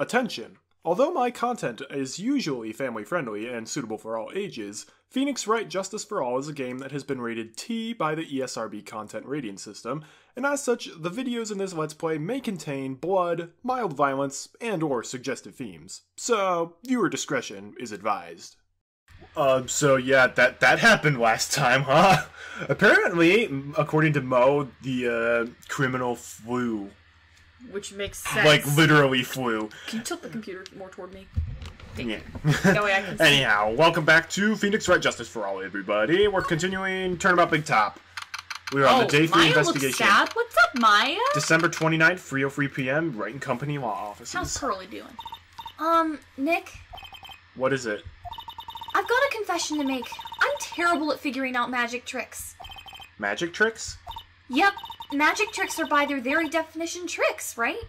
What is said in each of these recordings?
Attention! Although my content is usually family friendly and suitable for all ages, Phoenix Wright Justice for All is a game that has been rated T by the ESRB content rating system, and as such, the videos in this Let's Play may contain blood, mild violence, and or suggestive themes. So, viewer discretion is advised. Um, so yeah, that that happened last time, huh? Apparently, according to Moe, the uh, criminal flew. Which makes sense. Like literally flew. Can you tilt the computer more toward me? Thank Yeah. That way I can see. Anyhow, welcome back to Phoenix Wright Justice for All, everybody. We're continuing Turnabout Big Top. We're on oh, the day three Maya investigation. looks sad. What's up, Maya? December 29th, 3.03 p.m., Wright and Company Law Office. How's Offices. Curly doing? Um, Nick, What is it? I've got a confession to make. I'm terrible at figuring out magic tricks. Magic tricks? Yep, magic tricks are by their very definition tricks, right?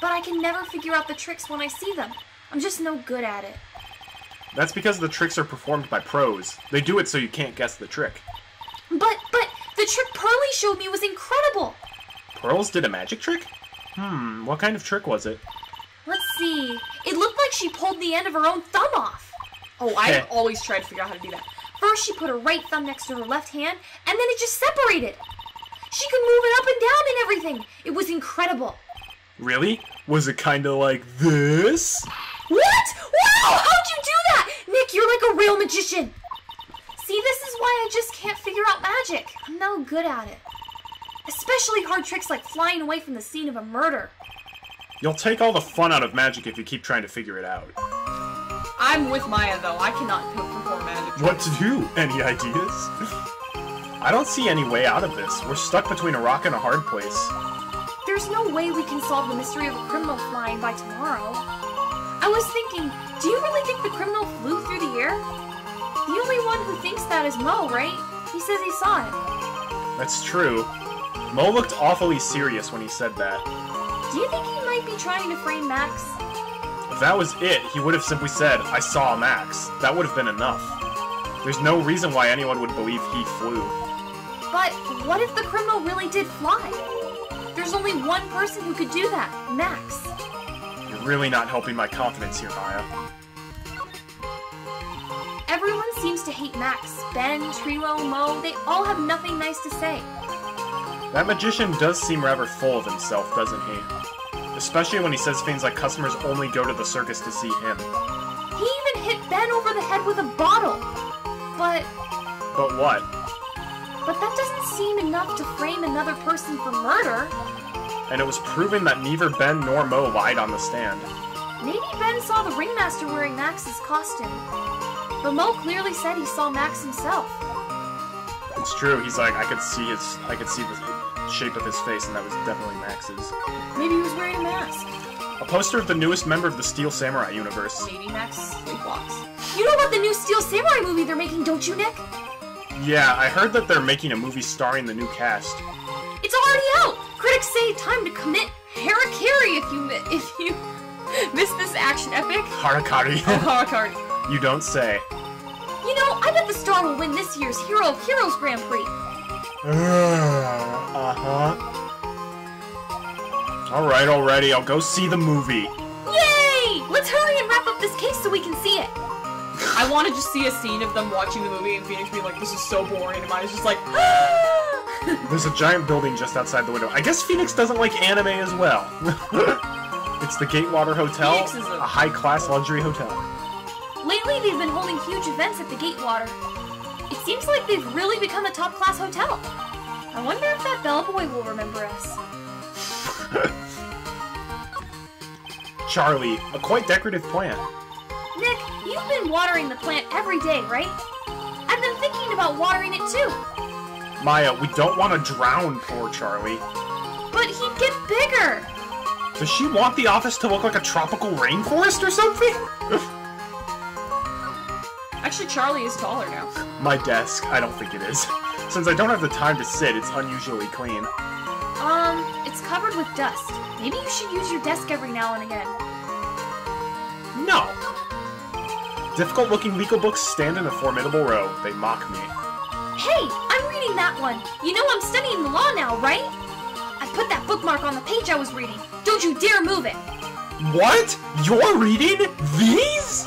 But I can never figure out the tricks when I see them. I'm just no good at it. That's because the tricks are performed by pros. They do it so you can't guess the trick. But, but, the trick Pearly showed me was incredible! Pearls did a magic trick? Hmm, what kind of trick was it? Let's see. It looked like she pulled the end of her own thumb off. Oh, I've always tried to figure out how to do that. First, she put her right thumb next to her left hand, and then it just separated. She could move it up and down and everything. It was incredible. Really? Was it kinda like this? What? Wow! How'd you do that? Nick, you're like a real magician. See, this is why I just can't figure out magic. I'm no good at it. Especially hard tricks like flying away from the scene of a murder. You'll take all the fun out of magic if you keep trying to figure it out. I'm with Maya though. I cannot perform magic. What to do? Any ideas? I don't see any way out of this. We're stuck between a rock and a hard place. There's no way we can solve the mystery of a criminal flying by tomorrow. I was thinking, do you really think the criminal flew through the air? The only one who thinks that is Moe, right? He says he saw it. That's true. Moe looked awfully serious when he said that. Do you think he might be trying to frame Max? If that was it, he would have simply said, I saw Max. That would have been enough. There's no reason why anyone would believe he flew. But what if the criminal really did fly? There's only one person who could do that Max. You're really not helping my confidence here, Maya. Everyone seems to hate Max. Ben, Trilo, Moe, they all have nothing nice to say. That magician does seem rather full of himself, doesn't he? Especially when he says things like customers only go to the circus to see him. He even hit Ben over the head with a bottle. But But what? But that doesn't seem enough to frame another person for murder. And it was proven that neither Ben nor Moe lied on the stand. Maybe Ben saw the ringmaster wearing Max's costume. But Moe clearly said he saw Max himself. It's true, he's like, I could see his, I could see the shape of his face, and that was definitely Max's. Maybe he was wearing a mask. A poster of the newest member of the Steel Samurai universe. Maybe Max sleepwalks. You know about the new Steel Samurai movie they're making, don't you, Nick? Yeah, I heard that they're making a movie starring the new cast. It's already out. Critics say time to commit harakiri if you mi- if you Miss this action epic? Harakari. Harakari. you don't say. You know, I bet the star will win this year's Hero of Heroes Grand Prix. uh huh. Alright, already, I'll go see the movie. Yay! Let's hurry and wrap up this case so we can see it. I want to just see a scene of them watching the movie and Phoenix being like, this is so boring, and Maya's just like, ah! There's a giant building just outside the window. I guess Phoenix doesn't like anime as well. it's the Gatewater Hotel, Phoenix is a- a high class luxury hotel. Lately, they've been holding huge events at the Gatewater. It seems like they've really become a top class hotel. I wonder if that bellboy will remember us. Charlie, a quite decorative plant. Nick, you've been watering the plant every day, right? I've been thinking about watering it too. Maya, we don't want to drown poor Charlie. But he'd get bigger. Does she want the office to look like a tropical rainforest or something? actually, Charlie is taller now. My desk, I don't think it is. Since I don't have the time to sit, it's unusually clean. Um, it's covered with dust. Maybe you should use your desk every now and again. No! Difficult looking legal books stand in a formidable row. They mock me. Hey, I'm reading that one. You know I'm studying the law now, right? I put that bookmark on the page I was reading. Don't you dare move it. What? You're reading these?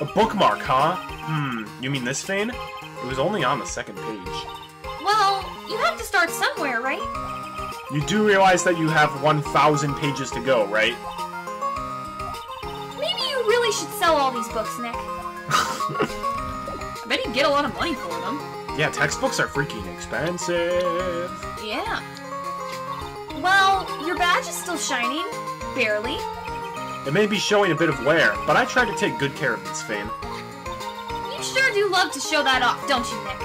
A bookmark, huh? Hmm, you mean this, Fane? It was only on the second page. Well, you have to start somewhere, right? You do realize that you have 1,000 pages to go, right? Sell all these books, Nick. I bet you get a lot of money for them. Yeah, textbooks are freaking expensive. Yeah. Well, your badge is still shining. Barely. It may be showing a bit of wear, but I try to take good care of this, Fane. You sure do love to show that off, don't you, Nick?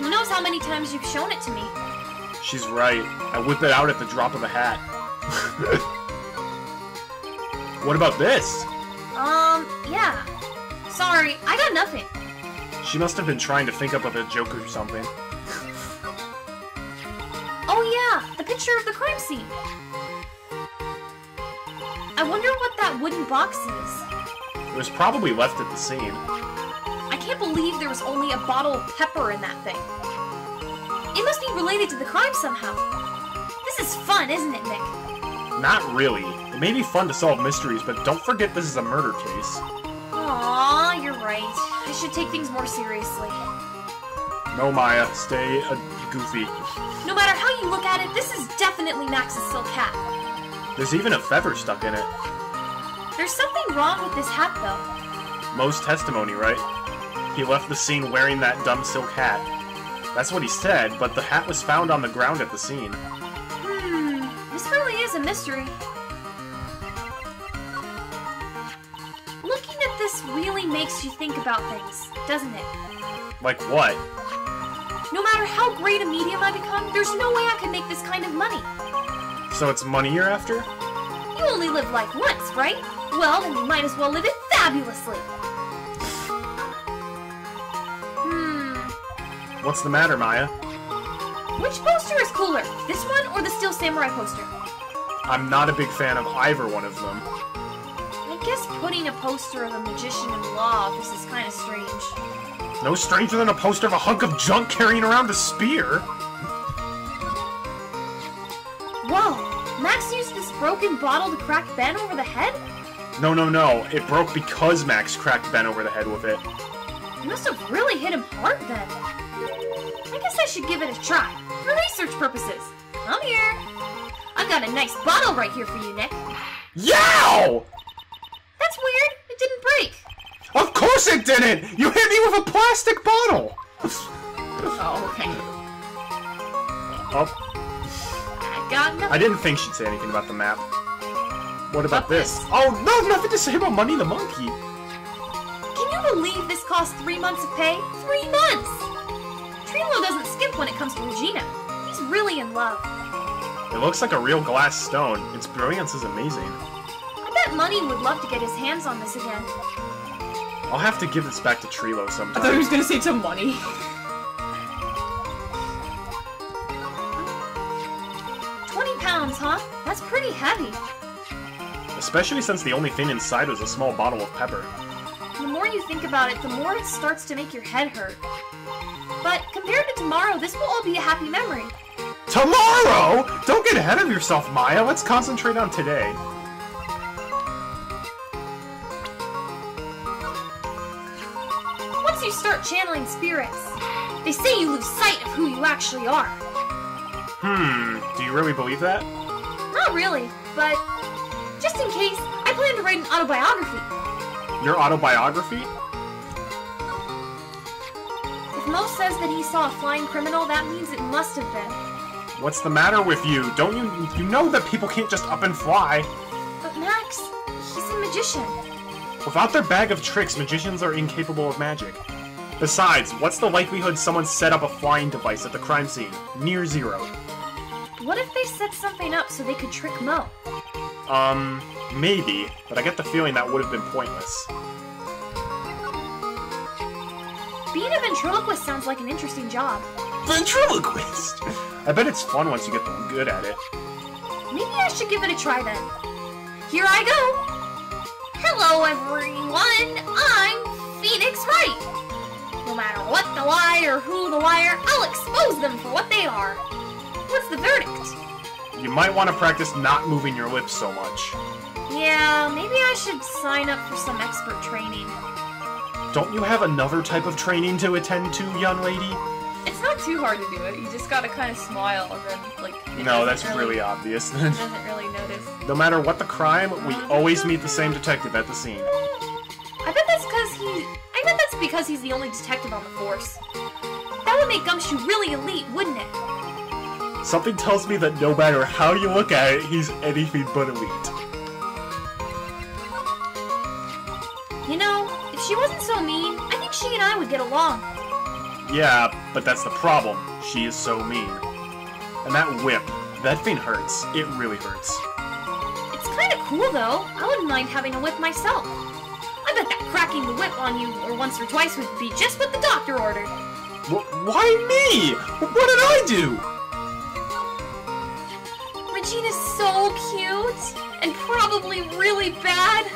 Who knows how many times you've shown it to me? She's right. I whip it out at the drop of a hat. what about this? Yeah. Sorry, I got nothing. She must have been trying to think up of a joke or something. Oh yeah, the picture of the crime scene. I wonder what that wooden box is. It was probably left at the scene. I can't believe there was only a bottle of pepper in that thing. It must be related to the crime somehow. This is fun, isn't it, Nick? Not really. It may be fun to solve mysteries, but don't forget this is a murder case. Aw, you're right. I should take things more seriously. No, Maya, stay a goofy. No matter how you look at it, this is definitely Max's silk hat. There's even a feather stuck in it. There's something wrong with this hat, though. Moe's testimony, right? He left the scene wearing that dumb silk hat. That's what he said, but the hat was found on the ground at the scene. Hmm, this really is a mystery. Makes you think about things, doesn't it? Like what? No matter how great a medium I become, there's no way I can make this kind of money. So it's money you're after? You only live life once, right? Well, then you might as well live it fabulously. Hmm, What's the matter, Maya? which poster is cooler? This one or the Steel Samurai poster? I'm not a big fan of either one of them. I guess putting a poster of a magician in the law office is kind of strange. No stranger than a poster of a hunk of junk carrying around a spear. Whoa! Max used this broken bottle to crack Ben over the head? No, no, no. It broke because Max cracked Ben over the head with it. It must have really hit him hard then. I guess I should give it a try, for research purposes. Come here. I've got a nice bottle right here for you, Nick. Yow! That's weird. It didn't break. Of course it didn't! You hit me with a plastic bottle! Oh, okay. Oh, I got nothing. I didn't think she'd say anything about the map. What about About this? this. Oh, no, nothing to say about Money the Monkey. Can you believe this cost three months of pay? Three months! Trilo doesn't skip when it comes to Regina. He's really in love. It looks like a real glass stone. Its brilliance is amazing. I bet Money would love to get his hands on this again. I'll have to give this back to Trilo sometime. I thought he was gonna say to money. Twenty pounds, huh? That's pretty heavy. Especially since the only thing inside was a small bottle of pepper. The more you think about it, the more it starts to make your head hurt. But compared to tomorrow, this will all be a happy memory. Tomorrow! Don't get ahead of yourself, Maya. Let's concentrate on today. Channeling spirits, they say you lose sight of who you actually are. Hmm, do you really believe that? Not really, but just in case, I plan to write an autobiography. Your autobiography? If Moe says that he saw a flying criminal, that means it must have been. What's the matter with you? Don't you you know that people can't just up and fly? But Max, he's a magician. Without their bag of tricks, magicians are incapable of magic. Besides, what's the likelihood someone set up a flying device at the crime scene? Near zero. What if they set something up so they could trick Moe? Um, maybe, but I get the feeling that would have been pointless. Being a ventriloquist sounds like an interesting job. Ventriloquist! I bet it's fun once you get good at it. Maybe I should give it a try then. Here I go! Hello, everyone! I'm Phoenix Wright! No matter what the lie or who the liar, I'll expose them for what they are. What's the verdict? You might want to practice not moving your lips so much. Yeah, maybe I should sign up for some expert training. Don't you have another type of training to attend to, young lady? It's not too hard to do it. You just gotta kind of smile and then like. No, doesn't that's really obvious then. Doesn't really notice. No matter what the crime, we always meet the same detective at the scene. Bet that's because he's the only detective on the force. That would make Gumshoe really elite, wouldn't it? Something tells me that no matter how you look at it, he's anything but elite. You know, if she wasn't so mean, I think she and I would get along. Yeah, but that's the problem. She is so mean. And that whip, that thing hurts. It really hurts. It's kind of cool, though. I wouldn't mind having a whip myself. I bet that cracking the whip on you or once or twice would be just what the doctor ordered. Wh- why me? What did I do? Regina's so cute and probably really bad.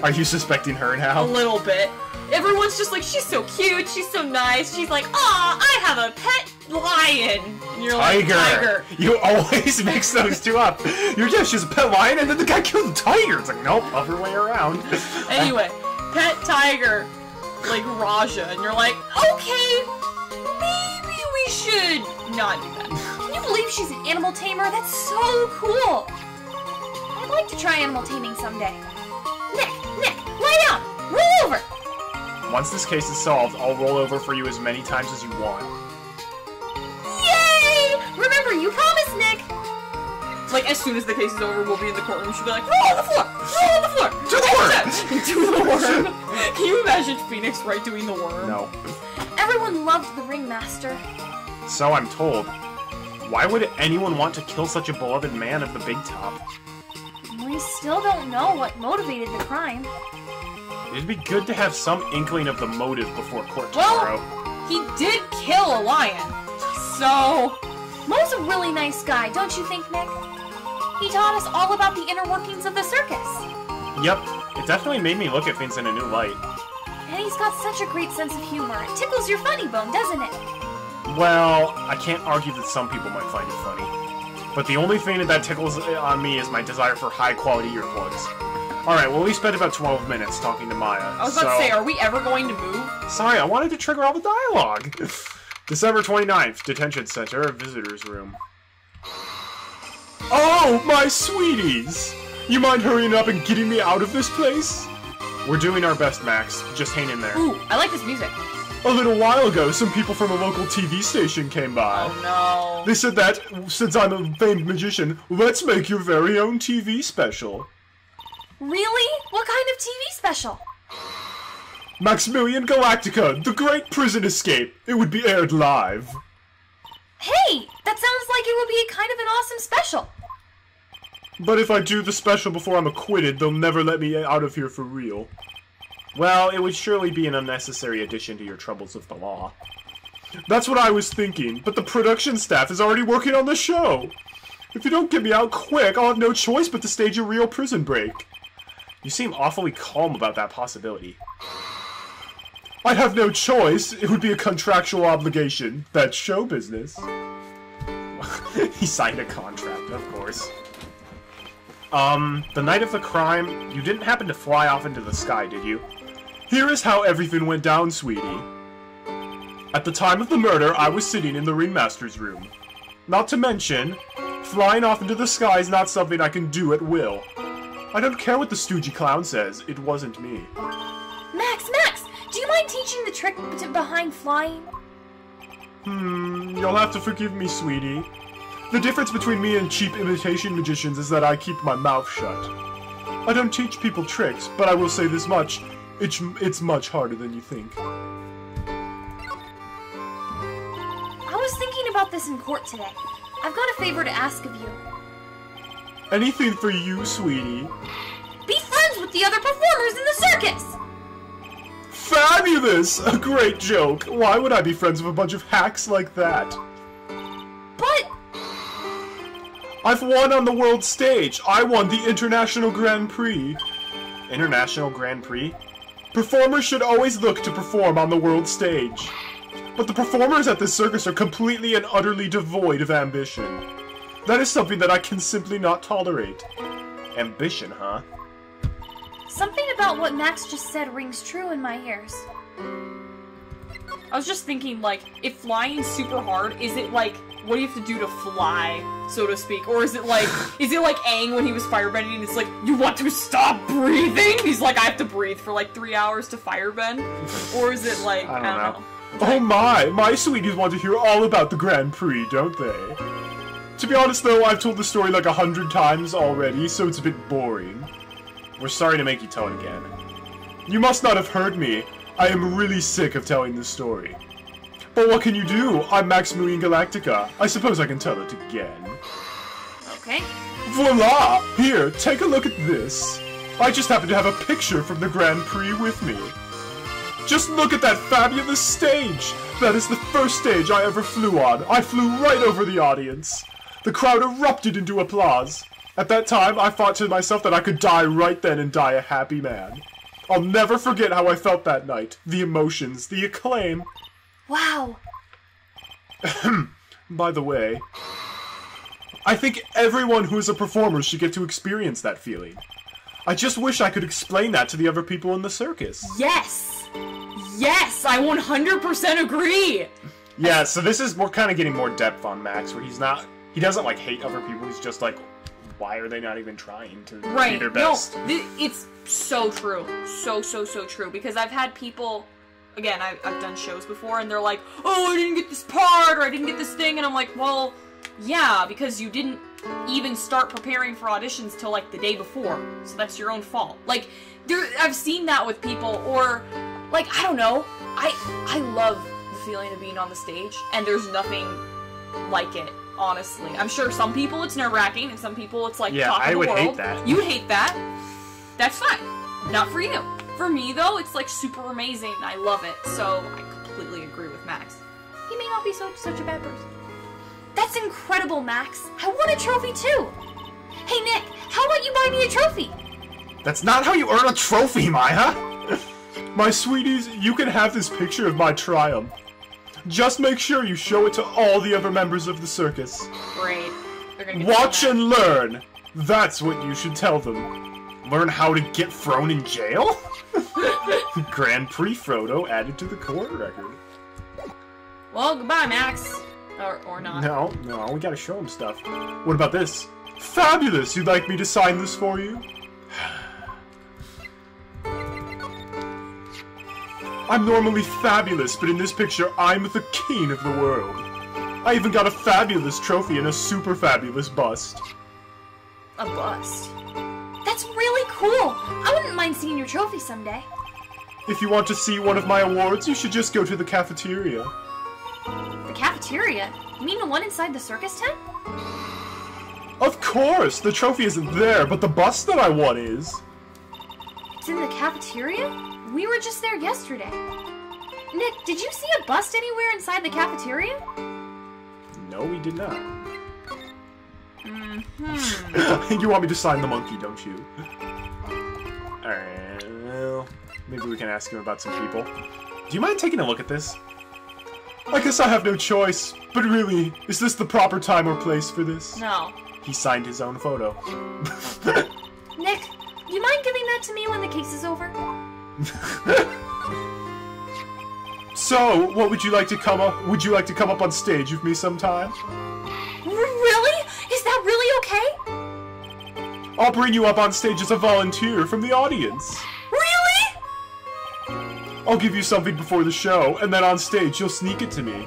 Are you suspecting her now? A little bit. Everyone's just like, she's so cute, she's so nice. She's like, aw, I have a pet lion. And you're like, Tiger. tiger. You always mix those two up. You're just she's a pet lion, and then the guy killed the tiger. It's like nope, other way around. Anyway, pet tiger, like Raja, and you're like, okay, maybe we should not do that. Can you believe she's an animal tamer? That's so cool. I'd like to try animal taming someday. Nick, Nick, lie down. Roll over. Once this case is solved, I'll roll over for you as many times as you want. Yay! Remember, you promised, Nick. Like as soon as the case is over, we'll be in the courtroom. She'll be like, roll on the floor, roll on the floor, Do the worm!" do the worm. Can you imagine Phoenix Wright doing the worm? No. Everyone loved the ringmaster. So I'm told. Why would anyone want to kill such a beloved man of the big top? We still don't know what motivated the crime. It'd be good to have some inkling of the motive before court Well- tomorrow. He did kill a lion, so Moe's a really nice guy, don't you think, Nick? He taught us all about the inner workings of the circus. Yep, it definitely made me look at things in a new light. And he's got such a great sense of humor. It tickles your funny bone, doesn't it? Well, I can't argue that some people might find it funny. But the only thing that tickles uh, on me is my desire for high quality earplugs. Alright, well, we spent about 12 minutes talking to Maya. I was about to say, are we ever going to move? Sorry, I wanted to trigger all the dialogue. December 29th, Detention Center, Visitors Room. Oh, my sweeties! You mind hurrying up and getting me out of this place? We're doing our best, Max. Just hang in there. Ooh, I like this music. A little while ago, some people from a local TV station came by. Oh no. They said that, since I'm a famed magician, let's make your very own TV special. Really? What kind of TV special? Maximillian Galactica, The Great Prison Escape. It would be aired live. Hey, that sounds like it would be kind of an awesome special. But if I do the special before I'm acquitted, they'll never let me out of here for real. Well, it would surely be an unnecessary addition to your troubles with the law. That's what I was thinking, but the production staff is already working on the show. If you don't get me out quick, I'll have no choice but to stage a real prison break. You seem awfully calm about that possibility. I'd have no choice. It would be a contractual obligation. That's show business. he signed a contract, of course. Um, the night of the crime, you didn't happen to fly off into the sky, did you? Here is how everything went down, sweetie. At the time of the murder, I was sitting in the ringmaster's room. Not to mention, flying off into the sky is not something I can do at will. I don't care what the stoogie clown says, it wasn't me. Max, Max, do you mind teaching the trick behind flying? Hmm, you'll have to forgive me, sweetie. The difference between me and cheap imitation magicians is that I keep my mouth shut. I don't teach people tricks, but I will say this much. It's, it's much harder than you think. I was thinking about this in court today. I've got a favor to ask of you. Anything for you, sweetie. Be friends with the other performers in the circus! Fabulous! A great joke. Why would I be friends with a bunch of hacks like that? But I've won on the world stage. I won the International Grand Prix. International Grand Prix? Performers should always look to perform on the world stage. But the performers at this circus are completely and utterly devoid of ambition. That is something that I can simply not tolerate. Ambition, huh? Something about what Max just said rings true in my ears. I was just thinking, like, if flying super hard, is it like what do you have to do to fly, so to speak, or is it like is it like Aang when he was firebending? It's like you want to stop breathing. He's like, I have to breathe for like three hours to firebend, or is it like I I don't don't, know. know. Oh my, my sweeties want to hear all about the Grand Prix, don't they? To be honest though, I've told the story like a hundred times already, so it's a bit boring. We're sorry to make you tell it again. You must not have heard me. I am really sick of telling this story. But what can you do? I'm Maximillian Galactica. I suppose I can tell it again. Okay. Voila! Here, take a look at this. I just happen to have a picture from the Grand Prix with me. Just look at that fabulous stage! That is the first stage I ever flew on. I flew right over the audience. The crowd erupted into applause. At that time, I thought to myself that I could die right then and die a happy man. I'll never forget how I felt that night. The emotions, the acclaim. Wow. By the way, I think everyone who is a performer should get to experience that feeling. I just wish I could explain that to the other people in the circus. Yes, yes, I 100% agree. Yeah, so this is we're kind of getting more depth on Max, where he's not he doesn't like hate other people. He's just like, why are they not even trying to right do their no best? th- it's so true so so so true because i've had people again I, i've done shows before and they're like oh i didn't get this part or i didn't get this thing and i'm like well yeah because you didn't even start preparing for auditions till like the day before so that's your own fault. Like there i've seen that with people or like i don't know. I i love the feeling of being on the stage and there's nothing like it honestly. I'm sure some people it's nerve-wracking and some people it's like Yeah, I would hate that. you would hate that. That's fine. Not for you for me though it's like super amazing i love it so i completely agree with max He may not be so, such a bad person. That's incredible, Max. I want a trophy too. Hey, Nick, how about you buy me a trophy? That's not how you earn a trophy, Maya! my sweeties, you can have this picture of my triumph. Just make sure you show it to all the other members of the circus. great They're gonna Watch and learn! That's what you should tell them. Learn how to get thrown in jail? Grand Prix Photo added to the court record. well goodbye max or, or not No, no, we gotta show him stuff. What about this? Fabulous! You'd like me to sign this for you? I'm normally fabulous, but in this picture, I'm the king of the world. I even got a fabulous trophy and a super fabulous bust. a bust That's really cool. I mind seeing your trophy someday. If you want to see one of my awards, you should just go to the cafeteria. The cafeteria? You mean the one inside the circus tent? Of course! The trophy isn't there, but the bust that I won is. It's in the cafeteria? We were just there yesterday. Nick, did you see a bust anywhere inside the cafeteria? No, we did not. I mm-hmm. think you want me to sign the monkey, don't you? Alright, well, maybe we can ask him about some people. Do you mind taking a look at this? I guess I have no choice, but really, is this the proper time or place for this? no He signed his own photo. Nick, you mind giving that to me when the case is over? so, what would you like to come up? Would you like to come up on stage with me sometime? I'll bring you up on stage as a volunteer from the audience. Really? I'll give you something before the show, and then on stage you'll sneak it to me.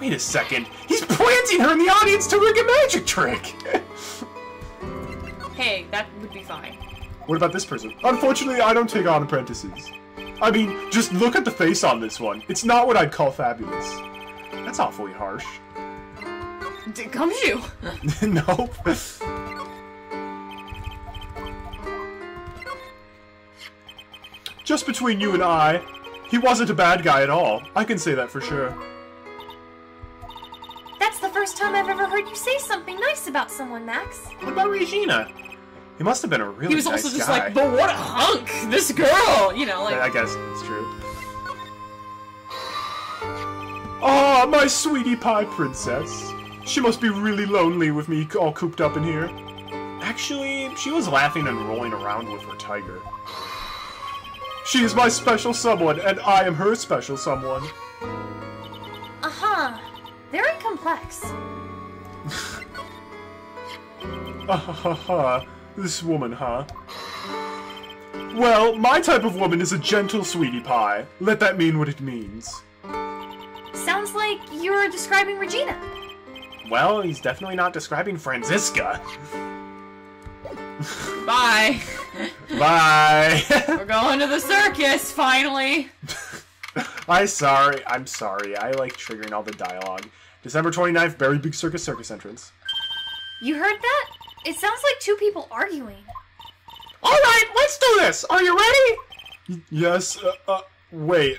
Wait a second. He's planting her in the audience to rig a magic trick! hey that would be fine what about this person? Unfortunately, I don't take on apprentices. I mean, just look at the face on this one. It's not what I'd call fabulous. That's awfully harsh. D- comes you nope. Just between you and I, he wasn't a bad guy at all. I can say that for sure. That's the first time I've ever heard you say something nice about someone, Max. What about Regina? He must have been a really he was nice also just guy. like but what a hunk this girl you know like I guess it's true. Ah, my sweetie pie princess. She must be really lonely with me all cooped up in here. Actually, she was laughing and rolling around with her tiger. She is my special someone, and I am her special someone. Uh huh. Very complex. Ah ha ha ha. This woman, huh? Well, my type of woman is a gentle sweetie pie. Let that mean what it means. Sounds like you're describing Regina. Well, he's definitely not describing Franziska. Bye. Bye. We're going to the circus finally. I'm sorry. I'm sorry. I like triggering all the dialogue. December 29th, Berry Big Circus Circus entrance. You heard that? It sounds like two people arguing. Alright, let's do this! Are you ready? yes, uh, uh, wait.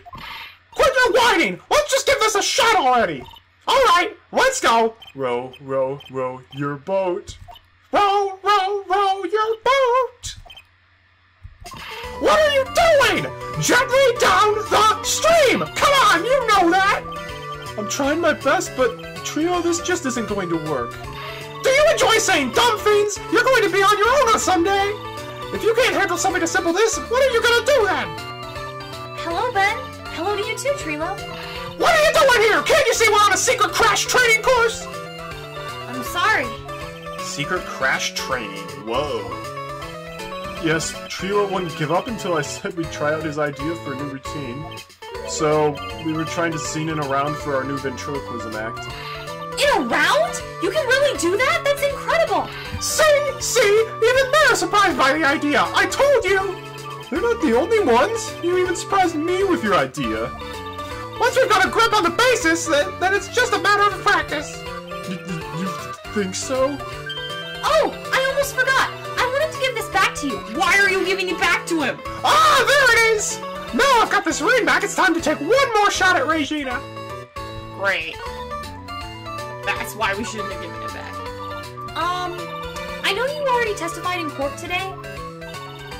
Quit your whining! Let's just give this a shot already! Alright, let's go! Row, row, row your boat. Row, row, row your boat! What are you doing? Gently down the stream! Come on, you know that! I'm trying my best, but Trilo, this just isn't going to work. Do you enjoy saying dumb things? You're going to be on your own on someday! If you can't handle something as simple as this, what are you gonna do then? Hello, Ben. Hello to you too, Trilo. What are you doing here? Can't you see we're on a secret crash training course? I'm sorry. Secret crash training. Whoa. Yes, Trilo wouldn't give up until I said we'd try out his idea for a new routine. So, we were trying to scene in around for our new ventriloquism act. In a round? You can really do that? That's incredible. See? See? Even they're surprised by the idea! I told you! They're not the only ones! You even surprised me with your idea. Once we've got a grip on the basis, then, then it's just a matter of practice. You, you think so? Oh, I almost forgot. I wanted to give this back to you. Why are you giving it back to him? Ah, there it is! Now I've got this ring back, it's time to take one more shot at Regina. Great. That's why we shouldn't have given it back. Um, I know you already testified in court today.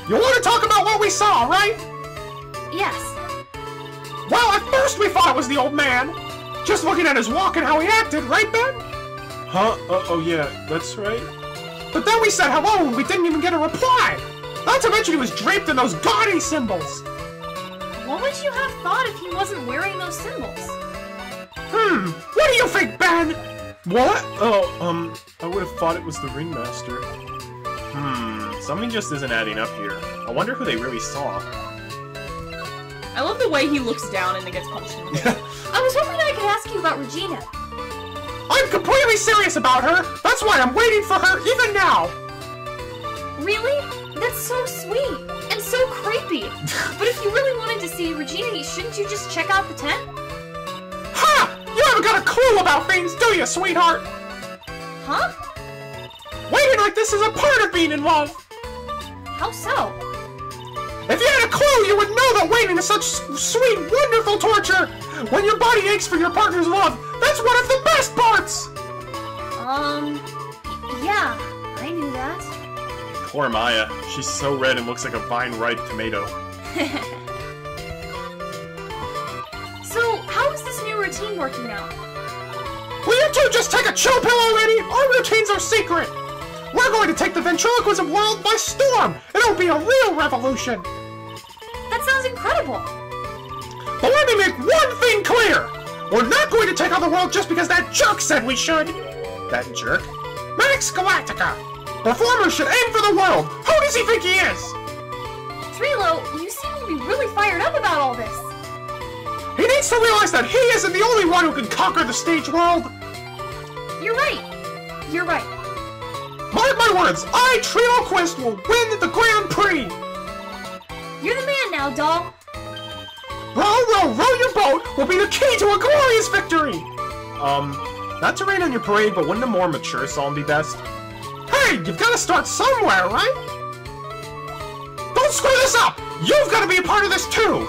You want to talk about what we saw, right? Yes. Well, at first we thought it was the old man. Just looking at his walk and how he acted, right, Ben? Huh? Uh, oh, yeah, that's right. But then we said hello and we didn't even get a reply. Not to mention he was draped in those gaudy symbols. What would you have thought if he wasn't wearing those symbols? Hmm, what do you think, Ben? What? Oh, um, I would have thought it was the ringmaster. Hmm, something just isn't adding up here. I wonder who they really saw. I love the way he looks down and then gets punched in the face. I was hoping I could ask you about Regina. I'm completely serious about her. That's why I'm waiting for her even now. Really? That's so sweet and so creepy. but if you really wanted to see Regina, shouldn't you just check out the tent? Ha! You haven't got a clue about things, do you, sweetheart? Huh? Waiting like this is a part of being in love. How so? If you had a clue, you would know that waiting is such sweet, wonderful torture. When your body aches for your partner's love, that's one of the best parts. Um, yeah, I knew that. Poor Maya. She's so red and looks like a vine-ripe tomato. So, how is this new routine working out? Will you two just take a chill pill already? Our routines are secret. We're going to take the ventriloquism world by storm. It'll be a real revolution. That sounds incredible. But let me make one thing clear. We're not going to take on the world just because that jerk said we should. That jerk? Max Galactica. Performers should aim for the world. Who does he think he is? Trilo, you seem to be really fired up about all this. He needs to realize that he isn't the only one who can conquer the stage world. You're right. You're right. Mark my words, I, Trilo Quist, will win the Grand Prix. You're the man now, doll. Row, row, row your boat will be the key to a glorious victory! Um, not to rain on your parade, but wouldn't a more mature song be best? Hey, you've got to start somewhere, right? Don't screw this up! You've got to be a part of this too!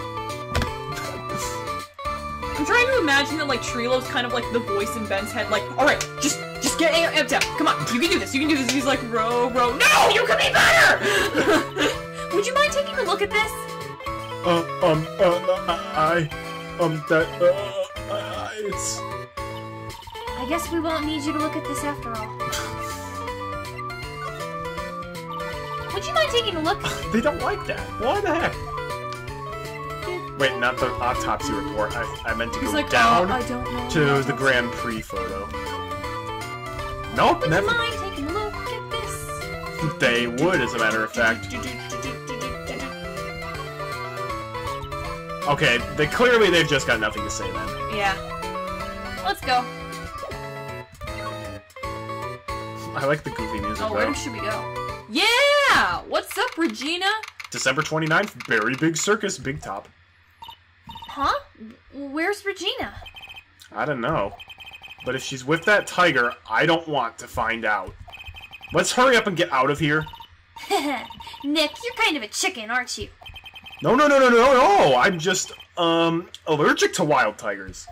I'm trying to imagine that like Trilo's kind of like the voice in Ben's head, like, all right, just just get am- amped up. Come on, you can do this. You can do this. He's like, row, row. No, you can be better. Would you mind taking a look at this? Uh, um, uh, I, um, that, uh, uh, it's... I guess we won't need you to look at this after all. would you mind taking a look? They don't like that. Why the heck? Wait, not the autopsy report. I, I meant to He's go like, down oh, I don't know. to the Grand Prix photo. Nope, never. mind taking a look at this? They would, as a matter of fact. Okay, they clearly they've just got nothing to say then. Yeah. Let's go. I like the goofy music Oh, though. where should we go? Yeah! What's up, Regina? December 29th, Berry Big Circus, big top. Huh? Where's Regina? I don't know. But if she's with that tiger, I don't want to find out. Let's hurry up and get out of here. Nick, you're kind of a chicken, aren't you? No, no, no, no, no, no! I'm just, um, allergic to wild tigers.